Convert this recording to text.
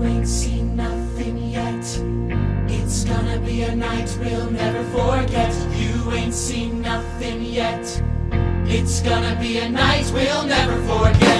You ain't seen nothing yet. It's gonna be a night we'll never forget. You ain't seen nothing yet. It's gonna be a night we'll never forget.